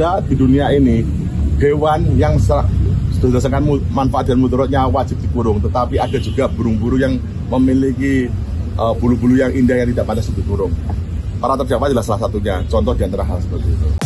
ada di dunia ini hewan yang berdasarkan manfaat dan mudaratnya wajib dikurung. Tetapi ada juga burung-burung yang memiliki uh, bulu-bulu yang indah yang tidak pantas dikurung. Para terdakwa adalah salah satunya. Contoh di antara hal seperti itu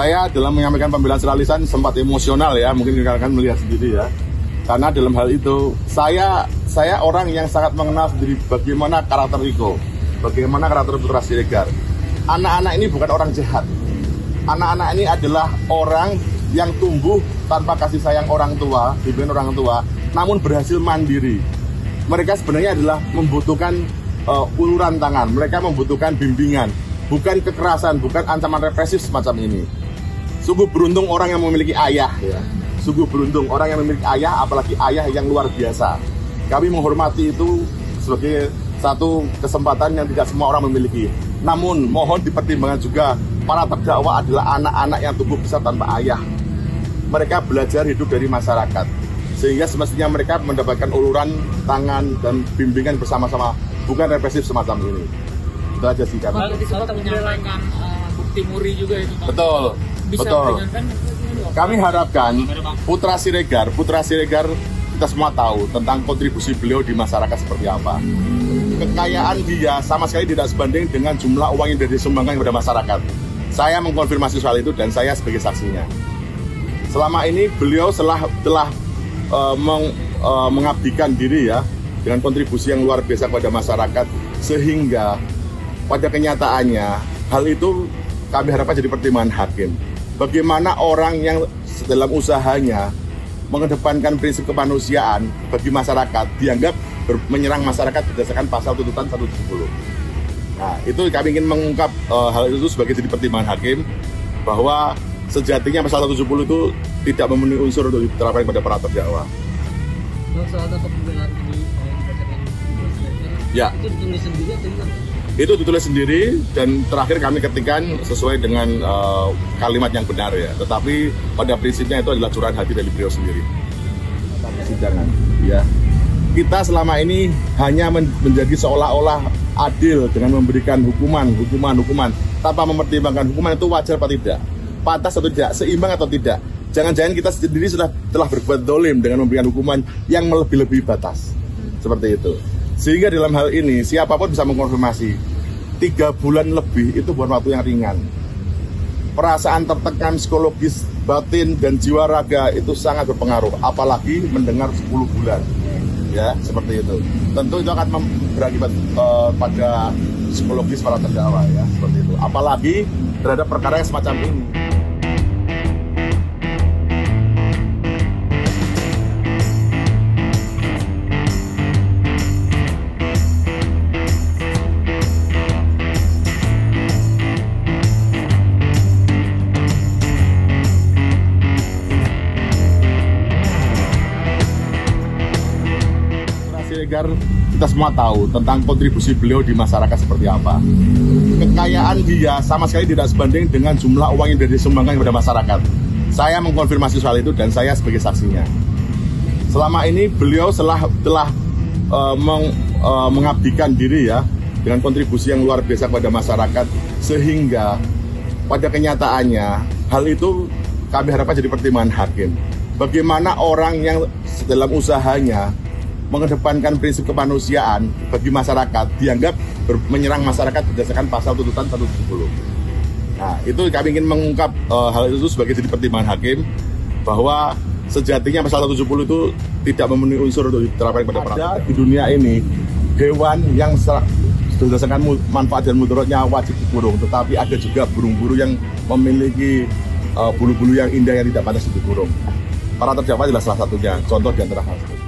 Saya dalam menyampaikan pembelaan seralisan sempat emosional ya, mungkin rekan-rekan melihat sendiri ya. Karena dalam hal itu saya saya orang yang sangat mengenal sendiri bagaimana karakter Riko, bagaimana karakter Putra Siregar. Anak-anak ini bukan orang jahat. Anak-anak ini adalah orang yang tumbuh tanpa kasih sayang orang tua, dibimbing orang tua, namun berhasil mandiri. Mereka sebenarnya adalah membutuhkan uh, uluran tangan, mereka membutuhkan bimbingan, bukan kekerasan, bukan ancaman represif semacam ini. Sungguh beruntung orang yang memiliki ayah ya. Sungguh beruntung orang yang memiliki ayah, apalagi ayah yang luar biasa. Kami menghormati itu sebagai satu kesempatan yang tidak semua orang memiliki. Namun mohon dipertimbangkan juga para terdakwa adalah anak-anak yang tumbuh besar tanpa ayah. Mereka belajar hidup dari masyarakat. Sehingga semestinya mereka mendapatkan uluran tangan dan bimbingan bersama-sama, bukan represif semacam ini. Itu aja sih sempat menyampaikan eh, bukti muri juga itu. Betul, Bisa betul. Kami harapkan Putra Siregar, Putra Siregar kita semua tahu tentang kontribusi beliau di masyarakat seperti apa. Kekayaan dia sama sekali tidak sebanding dengan jumlah uang yang disumbangkan kepada masyarakat. Saya mengkonfirmasi soal itu dan saya sebagai saksinya. Selama ini beliau telah telah eh, meng- eh, mengabdikan diri ya dengan kontribusi yang luar biasa kepada masyarakat sehingga pada kenyataannya hal itu kami harapkan jadi pertimbangan hakim. Bagaimana orang yang dalam usahanya mengedepankan prinsip kemanusiaan bagi masyarakat dianggap menyerang masyarakat berdasarkan pasal tuntutan 170. Nah, itu kami ingin mengungkap eh, hal itu sebagai jadi pertimbangan hakim bahwa sejatinya pasal 170 itu tidak memenuhi unsur untuk diterapkan kepada para terdakwa. Soal ini dibacakan Ya. itu sendiri atau? Itu ditulis sendiri dan terakhir kami ketikkan sesuai dengan eh, kalimat yang benar ya. Tetapi pada prinsipnya itu adalah curahan hati dari beliau sendiri. Persidangan, ya. Kita selama ini hanya men- menjadi seolah-olah adil dengan memberikan hukuman, hukuman, hukuman tanpa mempertimbangkan hukuman itu wajar atau tidak, pantas atau tidak, seimbang atau tidak. Jangan-jangan kita sendiri sudah telah berbuat dolim dengan memberikan hukuman yang melebih-lebihi batas. Seperti itu. Sehingga dalam hal ini siapa pun bisa mengkonfirmasi tiga bulan lebih itu bukan waktu yang ringan. Perasaan tertekan psikologis, batin dan jiwa raga itu sangat berpengaruh. Apalagi mendengar 10 bulan, ya seperti itu. Tentu itu akan berakibat eh, pada psikologis para terdakwa, ya seperti itu. Apalagi terhadap perkara yang semacam ini. Siregar kita semua tahu tentang kontribusi beliau di masyarakat seperti apa. Kekayaan dia sama sekali tidak sebanding dengan jumlah uang yang disumbangkan kepada masyarakat. Saya mengkonfirmasi soal itu dan saya sebagai saksinya. Selama ini beliau telah telah eh, meng- eh, mengabdikan diri ya dengan kontribusi yang luar biasa kepada masyarakat sehingga pada kenyataannya hal itu kami harapkan jadi pertimbangan hakim. Bagaimana orang yang dalam usahanya mengedepankan prinsip kemanusiaan bagi masyarakat dianggap menyerang masyarakat berdasarkan pasal tuntutan 170. Nah, itu kami ingin mengungkap eh, hal itu sebagai jadi pertimbangan hakim bahwa sejatinya pasal 170 itu tidak memenuhi unsur untuk diterapkan kepada para Ada di dunia ini hewan yang berdasarkan manfaat dan mudaratnya wajib dikurung, tetapi ada juga burung-burung yang memiliki eh, bulu-bulu yang indah yang tidak pantas dikurung. Para terdakwa adalah salah satunya, contoh di antara hal tersebut.